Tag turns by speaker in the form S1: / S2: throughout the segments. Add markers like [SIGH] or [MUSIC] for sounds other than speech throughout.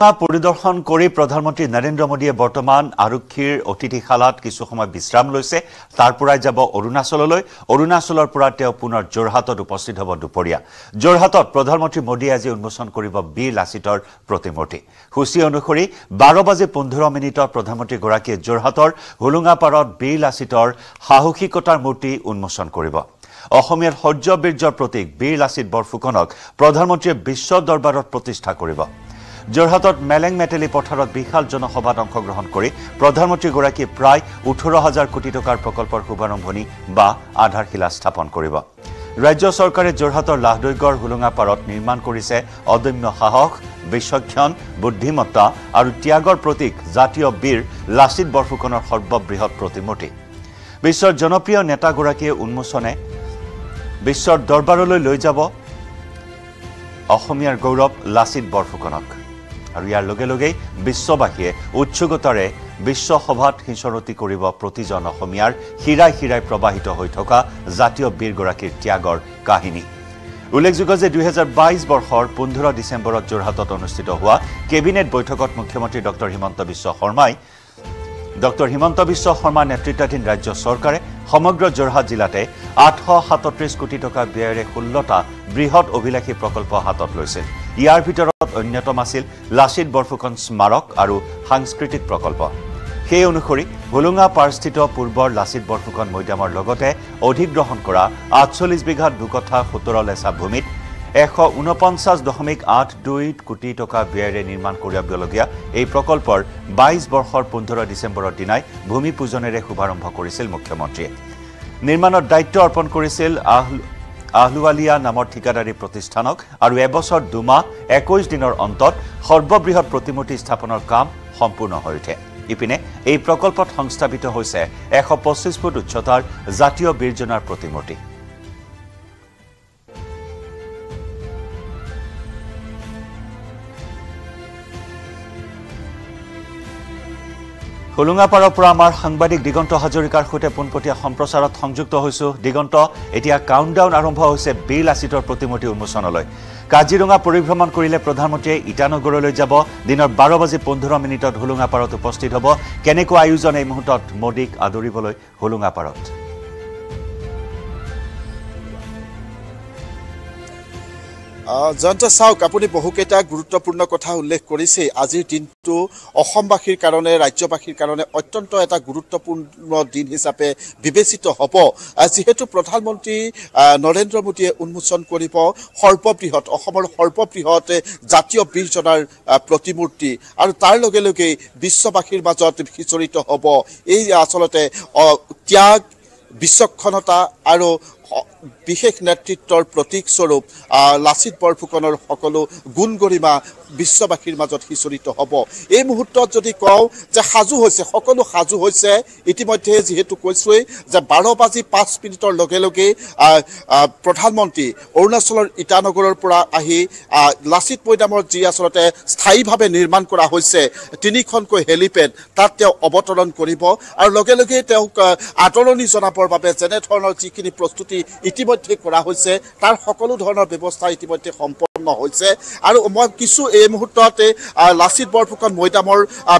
S1: পৰিদৰ্শন কৰি প্ৰধানমন্ত্ৰী নৰেন্দ্ৰ মোদীয়ে বৰ্তমান আৰক্ষীৰ অতিথিশালাত কিছু সময় বিশ্ৰাম লৈছে। তাৰ পৰাই যাব অৰুণাচললৈ। অৰুণাচলৰ পৰা তেওঁ পুনৰ যোৰহাটত উপস্থিত হ'ব দুপৰীয়া। যোৰহাটত প্ৰধানমন্ত্ৰী মোদীয়ে আজি উন্মোচন কৰিব বীৰ লাচিতৰ প্ৰতিমূৰ্তি। সূচী অনুসৰি বাৰ বাজি পোন্ধৰ মিনিটত প্ৰধানমন্ত্ৰীগৰাকীয়ে যোৰহাটৰ হোলোঙাপাৰত বীৰ লাচিতৰ সাহসিকতাৰ মূৰ্তি উন্মোচন কৰিব। অসমীয়াৰ শৌৰ্য বীৰ্যৰ প্ৰতীক বীৰ লাচিত বৰফুকনক প্ৰধানমন্ত্ৰীয়ে বিশ্ব দৰবাৰত প্ৰতিষ্ঠা কৰিব। যোৰহাটত মেলেং মেটেলি পথাৰত বিশাল জনসভাত অংশগ্ৰহণ কৰি প্ৰধানমন্ত্ৰীগৰাকীয়ে প্ৰায় ওঠৰ হাজাৰ কোটি টকাৰ প্ৰকল্পৰ শুভাৰম্ভণি বা আধাৰশিলা স্থাপন কৰিব। ৰাজ্য চৰকাৰে যোৰহাটৰ লাহদৈগড় হোলোঙাপাৰত নিৰ্মাণ কৰিছে অদম্য সাহস বিচক্ষণ বুদ্ধিমত্তা আৰু ত্যাগৰ প্ৰতীক জাতীয় বীৰ লাচিত বৰফুকনৰ সৰ্ববৃহৎ প্ৰতিমূৰ্তি। বিশ্বৰ জনপ্ৰিয় নেতাগৰাকীয়ে উন্মোচনে বিশ্বৰ দৰবাৰলৈ লৈ যাব অসমীয়াৰ গৌৰৱ লাচিত বৰফুকনক। আৰু ইয়াৰ লগে লগেই বিশ্ববাসীয়ে উৎসুকতাৰে বিশ্বসভাত সিঁচৰতি কৰিব প্ৰতিজন অসমীয়াৰ শিৰাই শিৰাই প্ৰবাহিত হৈ থকা জাতীয় বীৰগৰাকীৰ ত্যাগৰ কাহিনী। উল্লেখযোগ্য যে দুহেজাৰ বাইছ বৰ্ষৰ পোন্ধৰ ডিচেম্বৰত যোৰহাটত অনুষ্ঠিত হোৱা কেবিনেট বৈঠকত মুখ্যমন্ত্ৰী ডক্টৰ হিমন্ত বিশ্ব শৰ্মাই ডক্টৰ হিমন্ত বিশ্ব শৰ্মাৰ নেতৃত্বাধীন ৰাজ্য চৰকাৰে সমগ্ৰ যোৰহাট জিলাতে আঠশ সাতত্ৰিছ কোটি টকা ব্যয়েৰে ষোল্লটা বৃহৎ অভিলাষী প্ৰকল্প হাতত লৈছিল। ইয়াৰ ভিতৰত অন্যতম আছিল লাচিত বৰফুকন স্মাৰক আৰু সাংস্কৃতিক প্ৰকল্প। সেই অনুসৰি হোলোঙা পাৰস্থিত পূৰ্বৰ লাচিত বৰফুকন মৈদামৰ লগতে অধিগ্ৰহণ কৰা আঠচল্লিছ বিঘাত দুকঠা সোতৰ লেচা ভূমিত এশ ঊনপঞ্চাছ দশমিক আঠ দুই কোটি টকা ব্যয়েৰে নিৰ্মাণ কৰিবলগীয়া এই প্ৰকল্পৰ বাইছ বৰ্ষৰ পোন্ধৰ ডিচেম্বৰৰ দিনাই ভূমি পূজনেৰে শুভাৰম্ভ কৰিছিল মুখ্যমন্ত্ৰীয়ে। নিৰ্মাণৰ দায়িত্ব অৰ্পণ কৰিছিল আহ আহলুৱালিয়া নামৰ ঠিকাদাৰী প্ৰতিষ্ঠানক আৰু এবছৰ দুমাহ একৈছ দিনৰ অন্তত সৰ্ববৃহৎ প্ৰতিমূৰ্তি স্থাপনৰ কাম সম্পূৰ্ণ হৈ উঠে। ইপিনে এই প্ৰকল্পত সংস্থাপিত হৈছে এশ পঁচিছ ফুট উচ্চতাৰ জাতীয় বীৰজনাৰ প্ৰতিমূৰ্তি। হোলোঙাপাৰৰ পৰা আমাৰ সাংবাদিক দিগন্ত হাজৰিকাৰ সৈতে পোনপটীয়া সম্প্ৰচাৰত সংযুক্ত হৈছোঁ। দিগন্ত এতিয়া কাউণ্টডাউন আৰম্ভ হৈছে বীৰ লাচিতৰ প্ৰতিমূৰ্তি উন্মোচনলৈ। কাজিৰঙা পৰিভ্ৰমণ কৰিলে প্ৰধানমন্ত্ৰীয়ে ইটানগৰলৈ যাব। দিনৰ বাৰ বাজি পোন্ধৰ মিনিটত হোলোঙাপাৰত উপস্থিত হ'ব। কেনেকুৱা আয়োজন এই মুহূৰ্তত মোদীক আদৰিবলৈ হোলোঙাপাৰত।
S2: জয়ন্ত চাওক আপুনি বহুকেইটা গুৰুত্বপূৰ্ণ কথা উল্লেখ কৰিছে আজিৰ দিনটো অসমবাসীৰ কাৰণে ৰাজ্যবাসীৰ কাৰণে অত্যন্ত এটা গুৰুত্বপূৰ্ণ দিন হিচাপে বিবেচিত হ'ব। যিহেতু প্ৰধানমন্ত্ৰী নৰেন্দ্ৰ মোদীয়ে উন্মোচন কৰিব সৰ্ববৃহৎ অসমৰ সৰ্ববৃহৎ জাতীয় বীৰজনাৰ প্ৰতিমূৰ্তি। আৰু তাৰ লগে লগেই বিশ্ববাসীৰ মাজত সিঁচৰিত হ'ব। এই আচলতে ত্যাগ বিচক্ষণতা আৰু বিশেষ নেতৃত্বৰ প্ৰতীকস্বৰূপ লাচিত বৰফুকনৰ সকলো গুণ গৰিমা বিশ্ববাসীৰ মাজত সিঁচৰিত হ'ব। এই মুহূৰ্তত যদি কওঁ যে সাজু হৈছে সকলো সাজু হৈছে ইতিমধ্যে যিহেতু কৈছোঁৱেই যে বাৰ বাজি পাঁচ মিনিটৰ লগে লগেই প্ৰধানমন্ত্ৰী অৰুণাচলৰ ইটানগৰৰ পৰা আহি লাচিত মৈদামৰ যি আচলতে স্থায়ীভাৱে নিৰ্মাণ কৰা হৈছে তিনিখনকৈ হেলিপেড তাত তেওঁ অৱতৰণ কৰিব আৰু লগে লগে তেওঁক আদৰণি জনাবৰ বাবে যেনেধৰণৰ যিখিনি প্ৰস্তুতি ইতিমধ্যে কৰা হৈছে তাৰ সকলো ধৰণৰ ব্যৱস্থা ইতিমধ্যে সম্পন্ন হৈছে। আৰু মই কিছু এই মুহূৰ্ততে লাচিত বৰফুকন মৈদামৰ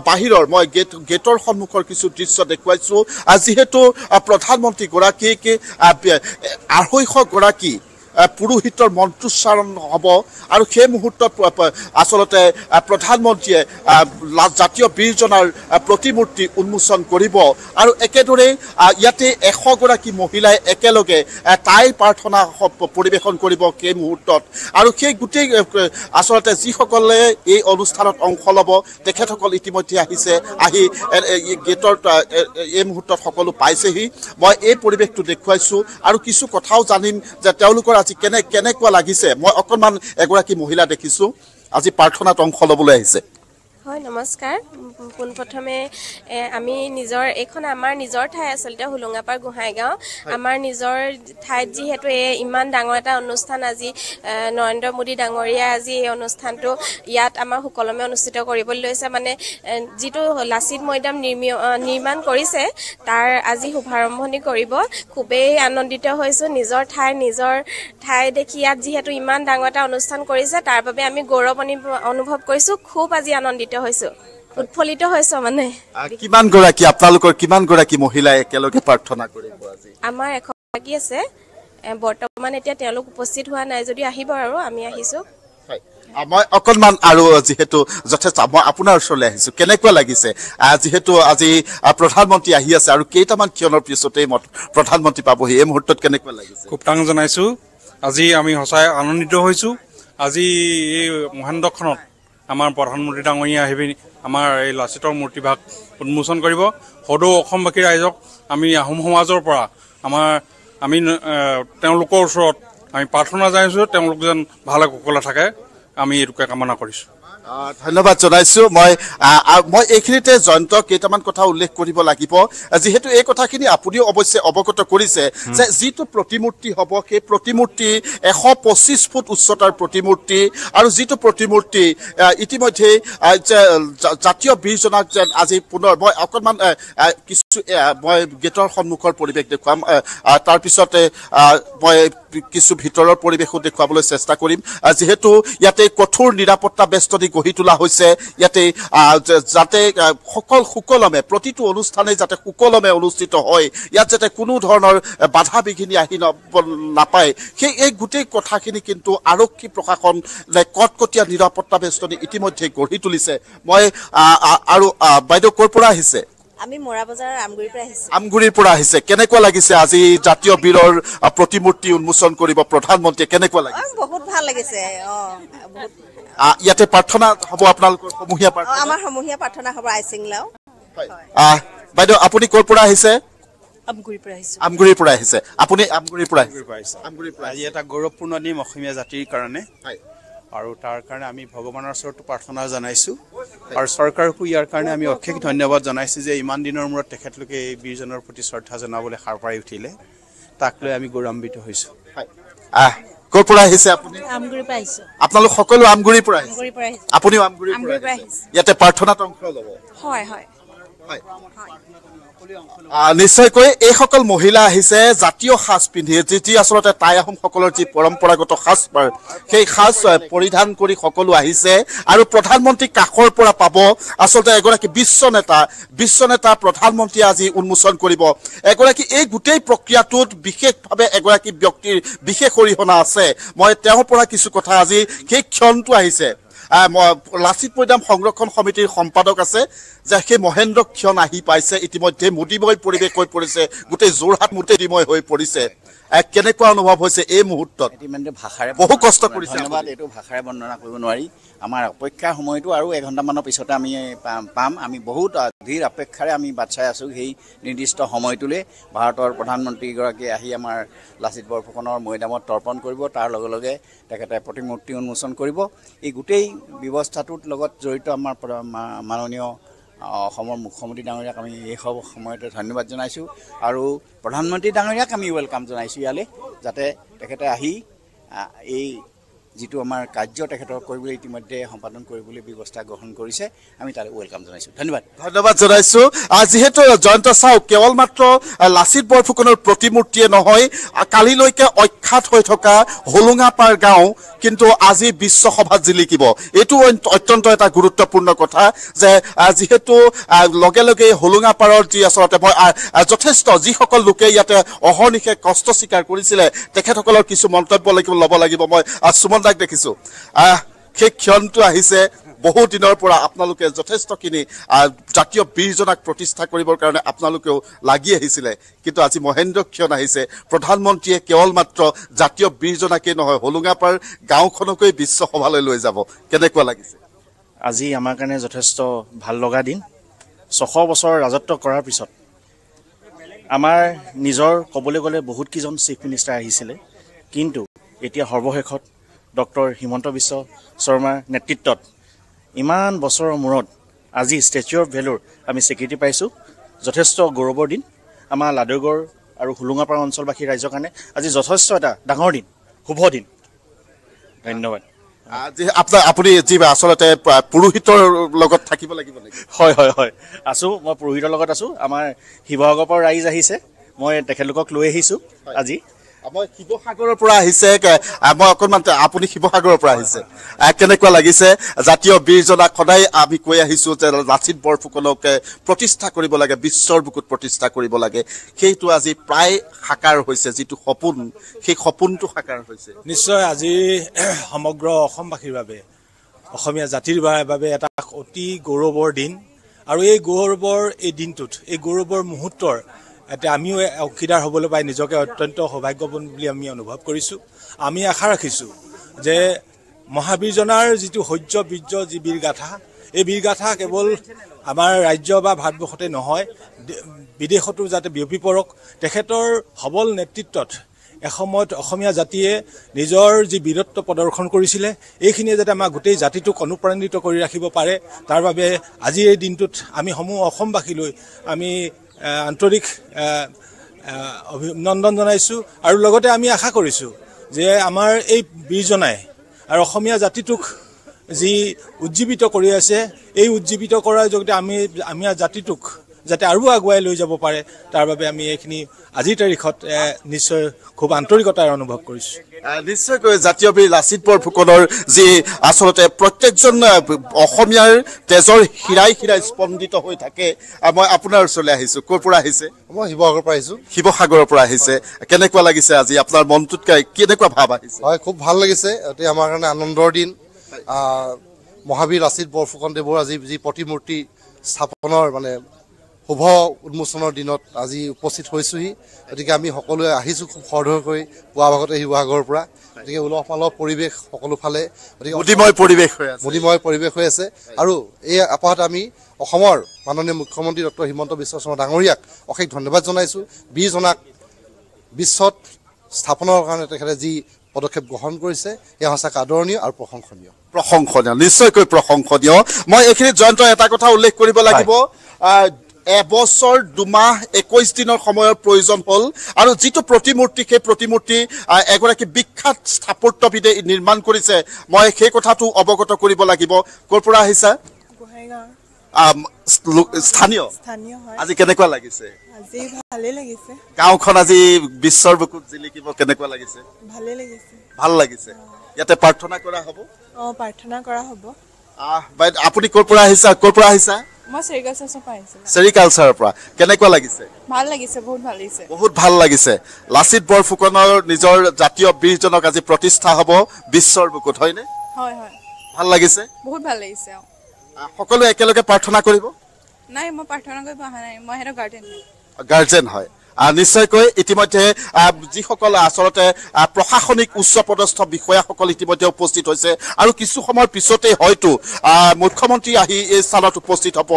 S2: বাহিৰৰ মই গেট গেটৰ সন্মুখৰ কিছু দৃশ্য দেখুৱাইছোঁ। যিহেতু প্ৰধানমন্ত্ৰীগৰাকীক আঢ়ৈশগৰাকী পুৰোহিতৰ মন্ত্ৰোচ্চাৰণ হ'ব আৰু সেই মুহূৰ্তত আচলতে প্ৰধানমন্ত্ৰীয়ে জাতীয় বীৰজনাৰ প্ৰতিমূৰ্তি উন্মোচন কৰিব আৰু একেদৰে ইয়াতে এশগৰাকী মহিলাই একেলগে তাইৰ প্ৰাৰ্থনা পৰিৱেশন কৰিব সেই মুহূৰ্তত। আৰু সেই গোটেই আচলতে যিসকলে এই অনুষ্ঠানত অংশ ল'ব তেখেতসকল ইতিমধ্যে আহিছে আহি গেটৰ এই মুহূৰ্তত সকলো পাইছেহি। মই এই পৰিৱেশটো দেখুৱাইছোঁ আৰু কিছু কথাও জানিম যে তেওঁলোকৰ আজি কেনে কেনেকুৱা লাগিছে? মই অকণমান এগৰাকী মহিলা দেখিছোঁ। আজি প্ৰাৰ্থনাত অংশ ল'বলৈ আহিছে।
S3: হয় নমস্কাৰ। পোনপ্ৰথমে আমি নিজৰ এইখন আমাৰ নিজৰ ঠাই আচলতে হোলোঙাপাৰ গোহাঁইগাঁও। আমাৰ নিজৰ ঠাইত যিহেতু এই ইমান ডাঙৰ এটা অনুষ্ঠান আজি নৰেন্দ্ৰ মোদী ডাঙৰীয়াই আজি এই অনুষ্ঠানটো ইয়াত আমাৰ সুকলমে অনুষ্ঠিত কৰিবলৈ লৈছে। মানে যিটো লাচিত মৈদাম নিৰ্মী- নিৰ্মাণ কৰিছে তাৰ আজি শুভাৰম্ভণি কৰিব। খুবেই আনন্দিত হৈছোঁ। নিজৰ ঠাই নিজৰ ঠাই দেখি ইয়াত যিহেতু ইমান ডাঙৰ এটা অনুষ্ঠান কৰিছে তাৰ বাবে আমি গৌৰৱ অনুভ- অনুভৱ কৰিছোঁ। খুব আজি আনন্দিত হৈছোঁ। উৎফুল্লিত হৈছোঁ মানে।
S2: কিমান গৰাকী আপোনালোকৰ কিমান গৰাকী মহিলাই একেলগে প্ৰাৰ্থনা কৰিব আজি?
S3: আমাৰ এগৰাকী আছে। এ, বৰ্তমান এতিয়া তেওঁলোক উপস্থিত হোৱা নাই যদিও আহিব আৰু আমি আহিছোঁ।
S2: মই অকণমান আৰু যিহেতু যথেষ্ট মই আপোনাৰ ওচৰলৈ আহিছো। কেনেকুৱা লাগিছে? যিহেতু আজি প্ৰধানমন্ত্ৰী আহি আছে আৰু কেইটামান ক্ষণৰ পিছতেই প্ৰধানমন্ত্ৰী পাবহি। এই মুহূৰ্তত কেনেকুৱা লাগিছে?
S4: খুব টাং জনাইছোঁ। আজি আমি সঁচাই আনন্দিত হৈছোঁ। আজি এই মহেন্দ্ৰখনত আমাৰ প্ৰধানমন্ত্ৰী ডাঙৰীয়া আহি পিনি আমাৰ এই লাচিতৰ মূৰ্তিভাগ উন্মোচন কৰিব। সদৌ অসমবাসী ৰাইজক আমি আহোম সমাজৰ পৰা আমাৰ আমি তেওঁলোকৰ ওচৰত আমি প্ৰাৰ্থনা জনাইছোঁ তেওঁলোক যেন ভালে কুশলে থাকে। আমি এইটোকে কামনা কৰিছোঁ।
S2: ধন্যবাদ জনাইছো। মই মই এইখিনিতে জয়ন্ত কেইটামান কথা উল্লেখ কৰিব লাগিব। যিহেতু এই কথাখিনি আপুনিও অৱশ্যে অৱগত কৰিছে যে যিটো প্ৰতিমূৰ্তি হ'ব সেই প্ৰতিমূৰ্তি এশ পঁচিছ ফুট উচ্চতাৰ প্ৰতিমূৰ্তি আৰু যিটো প্ৰতিমূৰ্তি আহ, ইতিমধ্যে আহ, যে জা- জাতীয় বীৰজনাক যেন আজি পুনৰ মই অকণমান কিছু মই গেটৰ সন্মুখৰ পৰিৱেশ দেখুৱাম। তাৰপিছতে মই কিছু ভিতৰৰ পৰিৱেশো দেখুৱাবলৈ চেষ্টা কৰিম। যিহেতু ইয়াতে কঠোৰ নিৰাপত্তা বেষ্টনী গঢ়ি তোলা হৈছে। ইয়াতে যাতে সকল সুকলমে প্ৰতিটো অনুষ্ঠানে যাতে সুকলমে অনুষ্ঠিত হয় ইয়াত যাতে কোনো ধৰণৰ বাধা বিঘিনি আহি নাপায়। সেই এই গোটেই কথাখিনি কিন্তু আৰক্ষী প্ৰশাসন কটকটীয়া নিৰাপত্তা বেষ্টনী ইতিমধ্যে গঢ়ি তুলিছে। মই আৰু বাইদেউ ক'ৰ পৰা আহিছে?
S5: আমি মৰা বজাৰৰ আমগুৰিৰ পৰা আহিছোঁ।
S2: আমগুৰিৰ পৰা আহিছে। কেনেকুৱা লাগিছে আজি জাতীয় বীৰৰ প্ৰতিমূৰ্তি উন্মোচন কৰিব প্ৰধানমন্ত্ৰীয়ে? কেনেকুৱা লাগিছে?
S5: বহুত ভাল লাগিছে। অ বহুত
S2: ইয়াতে প্ৰাৰ্থনা হ'ব আপোনালোকৰ সমূহীয়া প্ৰাৰ্থনা?
S5: আমাৰ সমূহীয়া প্ৰাৰ্থনা সভা আইচিংলাও
S2: আহ, বাইদেউ আপুনি ক'ৰ পৰা আহিছে?
S5: আমগুৰিৰ পৰা আহিছোঁ।
S2: আপুনি আমগুৰিৰ পৰা
S6: আজি এটা গৌৰৱপূৰ্ণ দিন অসমীয়া জাতিৰ কাৰণে। আৰু তাৰ কাৰণে আমি ভগৱানৰ ওচৰতো প্ৰাৰ্থনা জনাইছোঁ। আৰু চৰকাৰকো ইয়াৰ কাৰণে আমি অশেষ ধন্যবাদ জনাইছোঁ যে ইমান দিনৰ মূৰত তেখেতলোকে এই বীৰজনৰ প্ৰতি শ্ৰদ্ধা জনাবলৈ সাৰ পাৰি উঠিলে। তাক লৈ আমি গৌৰৱান্বিত হৈছোঁ।
S2: হয়। আহ, ক'ৰ পৰা আহিছে আপুনি? আপোনালোক সকলো আমগুৰিৰ পৰা আপুনিও আমগুৰিৰ পৰা। ইয়াতে প্ৰাৰ্থনাত অংশ ল'ব?
S5: হয়। হয়।
S2: হয়। নিশ্চয়কৈ এইসকল মহিলা আহিছে জাতীয় সাজ পিন্ধি যি আচলতে টাই আহোমসকলৰ যি পৰম্পৰাগত সাজপাৰ সেই সাজ পৰিধান কৰি সকলো আহিছে আৰু প্ৰধানমন্ত্ৰী কাষৰ পৰা পাব। আচলতে এগৰাকী বিশ্ব নেতা বিশ্ব নেতা প্ৰধানমন্ত্ৰীয়ে আজি উন্মোচন কৰিব। এগৰাকী এই গোটেই প্ৰক্ৰিয়াটোত বিশেষভাৱে এগৰাকী ব্যক্তিৰ বিশেষ অৰিহণা আছে। মই তেওঁৰ পৰা কিছু কথা আজি সেই ক্ষণটো আহিছে। লাচিত মৈদাম সংৰক্ষণ সমিতিৰ সম্পাদক আছে যে সেই মহেন্দ্ৰ ক্ষণ আহি পাইছে। ইতিমধ্যে মোদীময় পৰিৱেশ হৈ পৰিছে গোটেই যোৰহাট মোদীময় হৈ পৰিছে। কেনেকুৱা অনুভৱ হৈছে এই মুহূৰ্তত?
S7: ভাষাৰে
S2: বহু কষ্ট কৰিছে
S7: ধন্যবাদ। এইটো ভাষাৰে বৰ্ণনা কৰিব নোৱাৰি। আমাৰ অপেক্ষাৰ সময়টো আৰু এঘণ্টামানৰ পিছতে আমি পাম- আমি বহুত ধীৰ অপেক্ষাৰে আমি বাট চাই আছোঁ সেই নিৰ্দিষ্ট সময়টোলৈ। ভাৰতৰ প্ৰধানমন্ত্ৰীগৰাকীয়ে আহি আমাৰ লাচিত বৰফুকনৰ মৈদামত তৰ্পণ কৰিব। তাৰ লগে লগে তেখেতে প্ৰতিমূৰ্তি উন্মোচন কৰিব। এই গোটেই ব্যৱস্থাটোৰ লগত জড়িত আমাৰ মাননীয় অসমৰ মুখ্যমন্ত্ৰী ডাঙৰীয়াক আমি এই সব সময়তে ধন্যবাদ জনাইছোঁ। আৰু প্ৰধানমন্ত্ৰী ডাঙৰীয়াক আমি ৱেলকাম জনাইছোঁ ইয়ালৈ যাতে তেখেতে আহ, এই যিটো আমাৰ কাৰ্য তেখেতৰ কৰিবলৈ ইতিমধ্যে সম্পাদন কৰিবলৈ ব্যৱস্থা গ্ৰহণ কৰিছে। আমি তালৈ ৱেলকাম জনাইছোঁ। ধন্যবাদ।
S2: ধন্যবাদ জনাইছো। যিহেতু জয়ন্ত চাওক কেৱল মাত্ৰ লাচিত বৰফুকনৰ প্ৰতিমূৰ্তিয়ে নহয় কালিলৈকে অখ্যাত হৈ থকা হোলোঙাপাৰ গাঁও কিন্তু আজি বিশ্বসভাত জিলিকিব। এইটো অত্যন্ত এটা গুৰুত্বপূৰ্ণ কথা যে যিহেতু লগে লগে হোলোঙাপাৰৰ যি আচলতে যথেষ্ট যিসকল লোকে ইয়াতে অহৰ্নিশে কষ্ট স্বীকাৰ কৰিছিলে তেখেতসকলৰ কিছু মন্তব্য লাগিব ল'ব লাগিব। মই সুমন দাক দেখিছো। সেই ক্ষণটো আহিছে বহু দিনৰ পৰা আপোনালোকে যথেষ্টখিনি জাতীয় বীৰজনাক প্ৰতিষ্ঠা কৰিবৰ কাৰণে আপোনালোকেও লাগি আহিছিলে। কিন্তু আজি মহেন্দ্ৰ ক্ষণ আহিছে। প্ৰধানমন্ত্ৰীয়ে কেৱল মাত্ৰ জাতীয় বীৰজনাকেই নহয় হোলোঙাপাৰ গাঁওখনকৈ বিশ্বসভালৈ লৈ যাব। কেনেকুৱা লাগিছে?
S8: আজি আমাৰ কাৰণে যথেষ্ট ভাল লগা দিন। ছশ বছৰ ৰাজত্ব কৰাৰ পিছত আমাৰ নিজৰ ক'বলৈ গ'লে বহুতকেইজন চিফ মিনিষ্টাৰ আহিছিলে। কিন্তু এতিয়া সৰ্বশেষত ডক্টৰ হিমন্ত বিশ্ব শৰ্মাৰ নেতৃত্বত ইমান বছৰৰ মূৰত আজি ষ্টেচু অফ ভেলুৰ আমি স্বীকৃতি পাইছোঁ। যথেষ্ট গৌৰৱৰ দিন। আমাৰ লাডুগড় আৰু হোলোঙাপাৰা অঞ্চলবাসী ৰাইজৰ কাৰণে আজি যথেষ্ট এটা ডাঙৰ দিন শুভ দিন। ধন্যবাদ।
S2: আজি আপোনাৰ আপুনি যি আচলতে পুৰোহিতৰ লগত থাকিব লাগিব নেকি?
S8: হয় হয় হয়। আছোঁ মই পুৰোহিতৰ লগত আছোঁ। আমাৰ শিৱসাগৰৰ পৰা ৰাইজ আহিছে। মই তেখেতলোকক লৈ আহিছোঁ আজি।
S2: মই শিৱসাগৰৰ পৰা আহিছে মই অকণমান আপুনি শিৱসাগৰৰ পৰা আহিছে। আহ, কেনেকুৱা লাগিছে? জাতীয় বীৰজনাক সদায় আমি কৈ আহিছো যে লাচিত বৰফুকনক প্ৰতিষ্ঠা কৰিব লাগে বিশ্বৰ বুকুত প্ৰতিষ্ঠা কৰিব লাগে। সেইটো আজি প্ৰায় সাকাৰ হৈছে যিটো সপোন সেই সপোনটো সাকাৰ হৈছে।
S9: নিশ্চয় আজি [CLEARS THROAT] সমগ্ৰ অসমবাসীৰ বাবে অসমীয়া জাতিৰ বাবে এটা অতি গৌৰৱৰ দিন। আৰু এই গৌৰৱৰ এই দিনটোত এই গৌৰৱৰ মুহূৰ্তৰ এতিয়া আমিও অংশীদাৰ হ'বলৈ পাই নিজকে অত্যন্ত সৌভাগ্যৱান বুলি আমি অনুভৱ কৰিছোঁ। আমি আশা ৰাখিছোঁ যে মহাবীৰজনাৰ যিটো শৌৰ্য বীৰ্য যি বীৰগাথা এই বীৰগাথা কেৱল আমাৰ ৰাজ্য বা ভাৰতবৰ্ষতে নহয় বিদেশতো যাতে বিয়পি পৰক তেখেতৰ সবল নেতৃত্বত এসময়ত অসমীয়া জাতিয়ে নিজৰ যি বীৰত্ব প্ৰদৰ্শন কৰিছিলে এইখিনিয়ে যাতে আমাৰ গোটেই জাতিটোক অনুপ্ৰাণিত কৰি ৰাখিব পাৰে। তাৰ বাবে আজি এই দিনটোত আমি সমূহ অসমবাসীলৈ আমি আন্তৰিক অভিনন্দন জনাইছোঁ আৰু লগতে আমি আশা কৰিছোঁ যে আমাৰ এই বীৰজনাই আৰু অসমীয়া জাতিটোক যি উজ্জীৱিত কৰি আছে এই উজ্জীৱিত কৰাৰ জৰিয়তে আমি আমাৰ জাতিটোক যাতে আৰু আগুৱাই লৈ যাব পাৰে তাৰ বাবে আমি এইখিনি আজিৰ তাৰিখত নিশ্চয় খুব আন্তৰিকতাৰে অনুভৱ কৰিছোঁ।
S2: নিশ্চয়কৈ জাতীয় বীৰ লাচিত বৰফুকনৰ যি আচলতে প্ৰত্যেকজন অসমীয়াৰ তেজৰ শিৰাই শিৰাই স্পন্দিত হৈ থাকে মই আপোনাৰ ওচৰলৈ আহিছো। ক'ৰ পৰা আহিছে?
S10: মই শিৱসাগৰৰ পৰা আহিছোঁ।
S2: শিৱসাগৰৰ পৰা আহিছে। কেনেকুৱা লাগিছে আজি আপোনাৰ মনটোত কে- কেনেকুৱা ভাৱ আহিছে?
S10: হয় খুব ভাল লাগিছে। অতি আমাৰ কাৰণে আনন্দৰ দিন। মহাবীৰ লাচিত বৰফুকনদেৱৰ আজি যি প্ৰতিমূৰ্তি স্থাপনৰ মানে শুভ উন্মোচনৰ দিনত আজি উপস্থিত হৈছোহি। গতিকে আমি সকলোৱে আহিছোঁ খুব খৰধৰকৈ পুৱা ভাগতে শিৱসাগৰৰ পৰা। গতিকে উলহ মালহ পৰিৱেশ সকলো ফালে গতিকে
S2: মুদিময় পৰিৱেশ হৈ আছে।
S10: মুদিময় পৰিৱেশ হৈ আছে। আৰু এই আপাহত আমি অসমৰ মাননীয় মুখ্যমন্ত্ৰী ডক্টৰ হিমন্ত বিশ্ব শৰ্মা ডাঙৰীয়াক অশেষ ধন্যবাদ জনাইছোঁ। বীৰজনাক বিশ্বত স্থাপনৰ কাৰণে তেখেতে যি পদক্ষেপ গ্ৰহণ কৰিছে সেয়া সঁচাকৈ আদৰণীয় আৰু প্ৰশংসনীয়।
S2: প্ৰশংসনীয় নিশ্চয়কৈ প্ৰশংসনীয়। মই এইখিনিত জয়ন্ত এটা কথা উল্লেখ কৰিব লাগিব। এবছৰ দুমাহ একৈশ দিনৰ সময়ৰ প্ৰয়োজন হ'ল। আৰু যিটো প্ৰতিমূৰ্তি সেই প্ৰতিমূৰ্তি এগৰাকী বিখ্যাত স্থাপত্যবিদে নিৰ্মাণ কৰিছে। মই সেই কথাটো অৱগত কৰিব লাগিব। ক'ৰ পৰা আহিছা? স্থানীয়? আজি কেনেকুৱা লাগিছে?
S11: আজি ভালেই লাগিছে।
S2: গাঁওখন আজি বিশ্বৰ বুকুত জিলিকিব কেনেকুৱা লাগিছে? ভাল লাগিছে। ইয়াতে প্ৰাৰ্থনা কৰা হ'ব?
S11: অঁ প্ৰাৰ্থনা কৰা হ'ব।
S2: আপুনি ক'ৰ পৰা আহিছা? ক'ৰ পৰা আহিছা?
S11: মই চেৰিকালচাৰৰ পৰা আহিছিলোঁ
S2: চেৰিকালচাৰৰ পৰা। কেনেকুৱা লাগিছে?
S11: ভাল লাগিছে বহুত ভাল লাগিছে।
S2: বহুত ভাল লাগিছে। লাচিত বৰফুকনৰ নিজৰ জাতীয় বীৰজনক আজি প্ৰতিষ্ঠা হ'ব বিশ্বৰ বুকুত হয়নে?
S11: হয় হয়।
S2: ভাল লাগিছে?
S11: বহুত ভাল লাগিছে
S2: সকলোৱে একেলগে প্ৰাৰ্থনা কৰিব?
S11: নাই মই প্ৰাৰ্থনা কৰিব অহা নাই। মই সিহঁতৰ গাৰ্ডেন
S2: গাৰ্জেন হয়। নিশ্চয়কৈ ইতিমধ্যে যিসকল আচলতে প্ৰশাসনিক উচ্চ পদস্থ বিষয়াসকল ইতিমধ্যে উপস্থিত হৈছে আৰু কিছু সময়ৰ পিছতেই হয়তো মুখ্যমন্ত্ৰী আহি এই স্থানত উপস্থিত হ'ব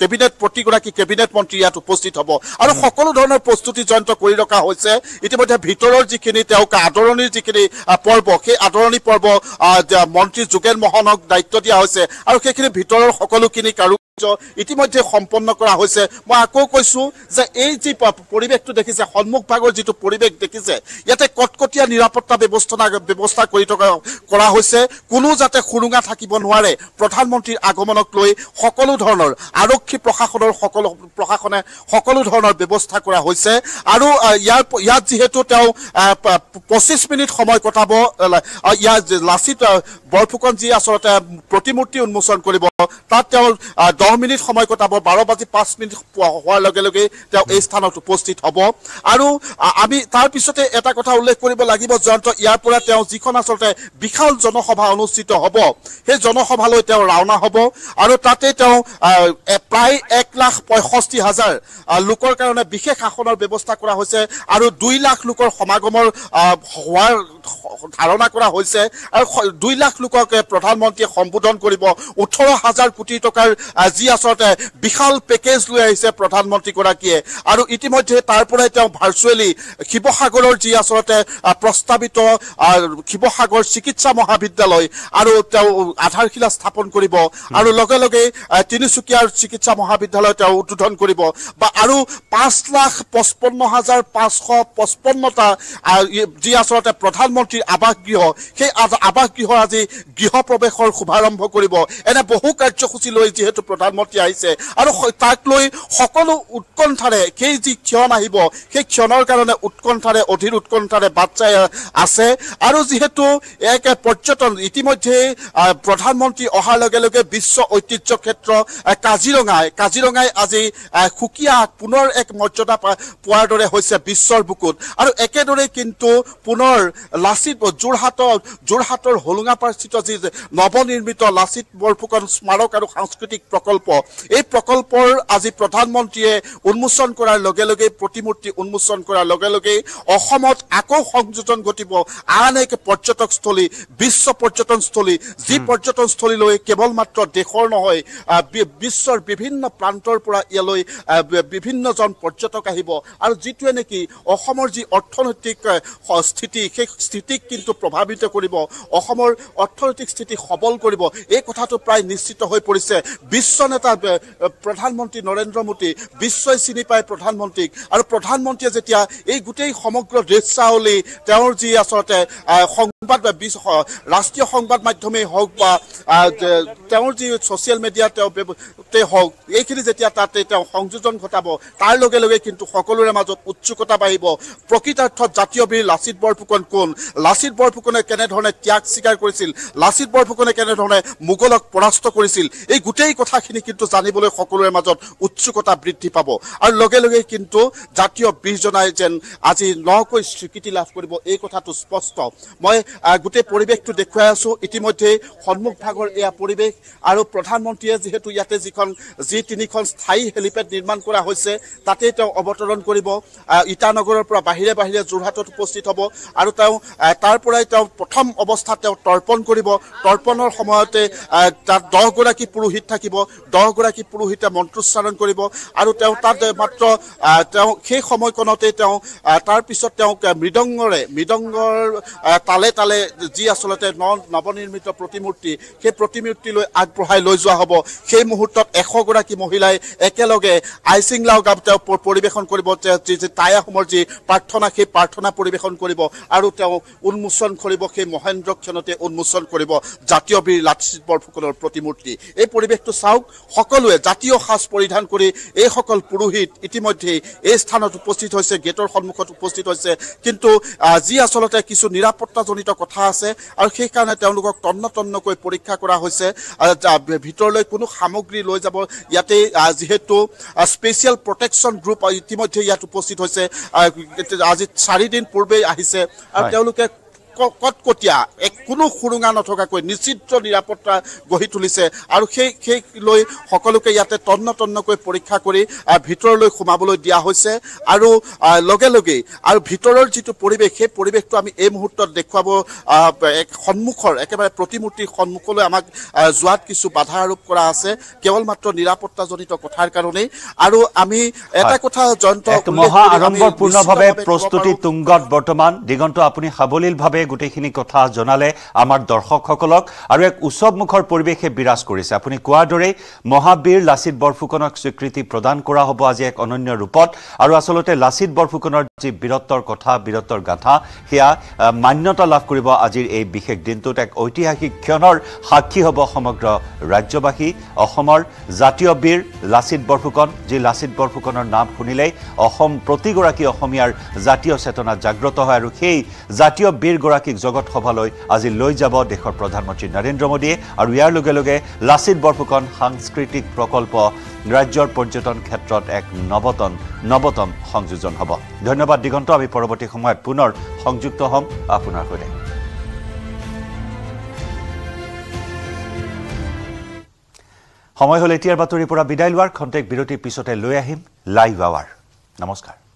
S2: কেবিনেট প্ৰতিগৰাকী কেবিনেট মন্ত্ৰী ইয়াত উপস্থিত হ'ব আৰু সকলো ধৰণৰ প্ৰস্তুতি জয়ন্ত কৰি ৰখা হৈছে। ইতিমধ্যে ভিতৰৰ যিখিনি তেওঁক আদৰণিৰ যিখিনি পৰ্ব সেই আদৰণি পৰ্ব মন্ত্ৰী যোগেন মোহনক দায়িত্ব দিয়া হৈছে আৰু সেইখিনি ভিতৰৰ সকলোখিনি কাৰো ইতিমধ্যে সম্পন্ন কৰা হৈছে। মই আকৌ কৈছো যে এই যি পৰিৱেশটো দেখিছে সন্মুখ ভাগৰ যিটো পৰিৱেশ দেখিছে ইয়াতে কটকটীয়া নিৰাপত্তা ব্যৱস্থা ব্যৱস্থা কৰি থকা কৰা হৈছে। কোনো যাতে সুৰুঙা থাকিব নোৱাৰে। প্ৰধানমন্ত্ৰীৰ আগমনক লৈ সকলো ধৰণৰ আৰক্ষী প্ৰশাসনৰ সকলো প্ৰশাসনে সকলো ধৰণৰ ব্যৱস্থা কৰা হৈছে। আৰু ইয়াৰ ইয়াত যিহেতু তেওঁ পঁচিছ মিনিট সময় কটাব ইয়াৰ লাচিত বৰফুকন যি আচলতে প্ৰতিমূৰ্তি উন্মোচন কৰিব তাত তেওঁ দহ মিনিট সময় কটাব বাৰ বাজি পাঁচ মিনিট হোৱাৰ লগে লগে তেওঁ এই স্থানত উপস্থিত হ'ব। আৰু আমি তাৰ পিছতে এটা কথা উল্লেখ কৰিব লাগিব জয়ন্ত ইয়াৰ পৰা তেওঁ যিখন আচলতে বিশাল জনসভা অনুষ্ঠিত হ'ব সেই জনসভালৈ তেওঁ ৰাওনা হ'ব। আৰু তাতে তেওঁ প্ৰায় এক লাখ পঁয়ষষ্ঠি হাজাৰ লোকৰ কাৰণে বিশেষ আসনৰ ব্যৱস্থা কৰা হৈছে আৰু দুই লাখ লোকৰ সমাগমৰ হোৱাৰ ধাৰণা কৰা হৈছে। আৰু দুই লাখ লোকক প্ৰধানমন্ত্ৰীয়ে সম্বোধন কৰিব। ওঠৰ হাজাৰ কোটি টকাৰ যি আচলতে বিশাল পেকেজ লৈ আহিছে প্ৰধানমন্ত্ৰীগৰাকীয়ে। আৰু ইতিমধ্যে তাৰ পৰাই তেওঁ ভাৰ্চুৱেলি শিৱসাগৰৰ যি আচলতে প্ৰস্তাৱিত শিৱসাগৰ চিকিৎসা মহাবিদ্যালয় আৰু তেওঁ আধাৰশিলা স্থাপন কৰিব আৰু লগে লগে তিনিচুকীয়াৰ চিকিৎসা মহাবিদ্যালয় তেওঁ উদ্বোধন কৰিব। বা আৰু পাঁচ লাখ পঁচপন্ন হাজাৰ পাঁচশ পঁচপন্নটা যি আচলতে প্ৰধানমন্ত্ৰীৰ আৱাস গৃহ সেই আ- আৱাস গৃহৰ আজি গৃহ প্ৰৱেশৰ শুভাৰম্ভ কৰিব। এনে বহু কাৰ্যসূচী লৈ যিহেতু প্ৰধানমন্ত্ৰী আহিছে আৰু তাক লৈ সকলো উৎকণ্ঠাৰে সেই যি ক্ষণ আহিব সেই ক্ষণৰ কাৰণে উৎকণ্ঠাৰে অধীৰ উৎকণ্ঠাৰে বাট চাই আছে। আৰু যিহেতু এক পৰ্যটন ইতিমধ্যে প্ৰধানমন্ত্ৰী অহাৰ লগে লগে বিশ্ব ঐতিহ্য ক্ষেত্ৰ কাজিৰঙাই কাজিৰঙাই আজি সুকীয়া পুনৰ এক মৰ্যাদা পোৱাৰ দৰে হৈছে বিশ্বৰ বুকুত। আৰু একেদৰে কিন্তু পুনৰ লাচিত যোৰহাটৰ যোৰহাটৰ হোলোঙাপাৰস্থিত যি নৱনিৰ্মিত লাচিত বৰফুকন স্মাৰক আৰু সাংস্কৃতিক প্ৰকল্প। এই প্ৰকল্পৰ আজি প্ৰধানমন্ত্ৰীয়ে উন্মোচন কৰাৰ লগে লগে প্ৰতিমূৰ্তি উন্মোচন কৰাৰ লগে লগেই অসমত আকৌ সংযোজন ঘটিব। আন এক পৰ্যটকস্থলী বিশ্ব পৰ্যটনস্থলী যি পৰ্যটনস্থলীলৈ কেৱল মাত্ৰ দেশৰ নহয় বিশ্বৰ বিভিন্ন প্ৰান্তৰ পৰা ইয়ালৈ বিভিন্নজন পৰ্যটক আহিব। আৰু যিটোৱে নেকি অসমৰ যি অৰ্থনৈতিক স্থিতি সেই স্থিতিক কিন্তু প্ৰভাৱিত কৰিব অসমৰ অৰ্থনৈতিক স্থিতি সবল কৰিব এই কথাটো প্ৰায় নিশ্চিত হৈ পৰিছে। বিশ্ব নেতা প্ৰধানমন্ত্ৰী নৰেন্দ্ৰ মোদী বিশ্বই চিনি পায় প্ৰধানমন্ত্ৰীক। আৰু প্ৰধানমন্ত্ৰীয়ে যেতিয়া এই গোটেই সমগ্ৰ দৃশ্যাৱলী তেওঁৰ যি আচলতে সংবাদ ৰাষ্ট্ৰীয় সংবাদ মাধ্যমেই হওক বা তেওঁৰ যি ছ'চিয়েল মিডিয়া তেওঁ হওক এইখিনি যেতিয়া তাতে তেওঁ সংযোজন ঘটাব তাৰ লগে লগে কিন্তু সকলোৰে মাজত উৎসুকতা বাঢ়িব। প্ৰকৃতাৰ্থত জাতীয় বীৰ লাচিত বৰফুকন কোন? লাচিত বৰফুকনে কেনেধৰণে ত্যাগ স্বীকাৰ কৰিছিল? লাচিত বৰফুকনে কেনেধৰণে মোগলক পৰাস্ত কৰিছিল? এই গোটেই কথাখিনি কিন্তু জানিবলৈ সকলোৰে মাজত উৎসুকতা বৃদ্ধি পাব। আৰু লগে লগে কিন্তু জাতীয় বীৰজনাই যেন আজি নকৈ স্বীকৃতি লাভ কৰিব এই কথাটো স্পষ্ট। মই গোটেই পৰিৱেশটো দেখুৱাই আছো। ইতিমধ্যে সন্মুখ ভাগৰ এয়া পৰিৱেশ আৰু প্ৰধানমন্ত্ৰীয়ে যিহেতু ইয়াতে যিখন যি তিনিখন স্থায়ী হেলিপেড নিৰ্মাণ কৰা হৈছে তাতে তেওঁ অৱতৰণ কৰিব। ইটানগৰৰ পৰা বাহিৰে বাহিৰে যোৰহাটত উপস্থিত হ'ব আৰু তেওঁ তাৰ পৰাই তেওঁ প্ৰথম অৱস্থাত তেওঁ তৰ্পণ কৰিব। তৰ্পণৰ সময়তে তাত দহগৰাকী পুৰোহিত থাকিব দহগৰাকী পুৰোহিতে মন্ত্ৰোচ্চাৰণ কৰিব আৰু তেওঁ তাত মাত্ৰ তেওঁ সেই সময়কণতে তেওঁ আহ, তাৰ পিছত তেওঁক মৃদংগৰে মৃদংগৰ তালে তালে যি আচলতে ন নৱনিৰ্মিত প্ৰতিমূৰ্তি সেই প্ৰতিমূৰ্তিলৈ আগবঢ়াই লৈ যোৱা হ'ব। সেই মুহূৰ্তত এশগৰাকী মহিলাই একেলগে আইচিংলাও গাব তেওঁ পৰিৱেশন কৰিব যি টাই আহোমৰ যি প্ৰাৰ্থনা সেই প্ৰাৰ্থনা পৰিৱেশন কৰিব আৰু তেওঁ উন্মোচন কৰিব সেই মহেন্দ্ৰ ক্ষণতে উন্মোচন কৰিব। জাতীয় বীৰ লাচিত বৰফুকনৰ প্ৰতিমূৰ্তি। এই পৰিৱেশটো চাওক সকলোৱে জাতীয় সাজ পৰিধান কৰি এইসকল পুৰোহিত ইতিমধ্যে এই স্থানত উপস্থিত হৈছে গেটৰ সন্মুখত উপস্থিত হৈছে। কিন্তু যি আচলতে কিছু নিৰাপত্তাজনিত কথা আছে আৰু সেইকাৰণে তেওঁলোকক তন্ন তন্নকৈ পৰীক্ষা কৰা হৈছে ভিতৰলৈ কোনো সামগ্ৰী লৈ যাব ইয়াতে যিহেতু স্পেচিয়েল প্ৰটেকশ্যন গ্ৰুপ ইতিমধ্যে ইয়াত উপস্থিত হৈছে আজি চাৰিদিন পূৰ্বেই আহিছে। আৰু। তেওঁলোকে কটকটীয়া এক কোনো সুৰুঙা নথকাকৈ নিশ্চিত নিৰাপত্তা গঢ়ি তুলিছে আৰু সেই সেই লৈ সকলোকে ইয়াতে তন্ন তন্নকৈ পৰীক্ষা কৰি ভিতৰলৈ সোমাবলৈ দিয়া হৈছে। আৰু লগে লগেই আৰু ভিতৰৰ যিটো পৰিৱেশ সেই পৰিৱেশটো আমি এই মুহূৰ্তত দেখুৱাব এক সন্মুখৰ একেবাৰে প্ৰতিমূৰ্তিৰ সন্মুখলৈ আমাক যোৱাত কিছু বাধা আৰোপ কৰা আছে কেৱল মাত্ৰ নিৰাপত্তাজনিত কথাৰ কাৰণেই। আৰু আমি এটা। কথা জয়ন্ত
S1: মহা আড়ম্বৰপূৰ্ণভাৱে প্ৰস্তুতি
S2: পাৰোঁ,
S1: তুংগত বৰ্তমান। দিগন্ত আপুনি সাৱলীলভাৱে গোটেইখিনি কথা জনালে আমাৰ দৰ্শকসকলক আৰু এক উৎসৱমুখৰ পৰিৱেশে বিৰাজ কৰিছে। আপুনি কোৱাৰ দৰেই মহাবীৰ লাচিত বৰফুকনক স্বীকৃতি প্ৰদান কৰা হ'ব আজি এক অনন্য ৰূপত। আৰু আচলতে লাচিত বৰফুকনৰ যি বীৰত্বৰ কথা বীৰত্বৰ গাথা সেয়া মান্যতা লাভ কৰিব আজিৰ এই বিশেষ দিনটোত এক ঐতিহাসিক ক্ষণৰ সাক্ষী হ'ব সমগ্ৰ ৰাজ্যবাসী। অসমৰ জাতীয় বীৰ লাচিত বৰফুকন যি লাচিত বৰফুকনৰ নাম শুনিলেই অসম প্ৰতিগৰাকী অসমীয়াৰ জাতীয় চেতনা জাগ্ৰত হয় আৰু সেই জাতীয় বীৰগৰাকীক জগত সভালৈ আজি লৈ যাব দেশৰ প্ৰধানমন্ত্ৰী নৰেন্দ্ৰ মোদীয়ে আৰু ইয়াৰ লগে লগে লাচিত বৰফুকন সাংস্কৃতিক প্ৰকল্প ৰাজ্যৰ পৰ্যটন ক্ষেত্ৰত এক নৱতন নৱতম সংযোজন হ'ব। ধন্যবাদ দিগন্ত আমি পৰৱৰ্তী সময়ত পুনৰ সংযুক্ত হ'ম। আপোনাৰ সৈতে। সময় হ'ল এতিয়াৰ বাতৰিৰ পৰা বিদায় লোৱাৰ। খন্তেক বিৰতিৰ পিছতে লৈ আহিম লাইভ আৱাৰ। নমস্কাৰ।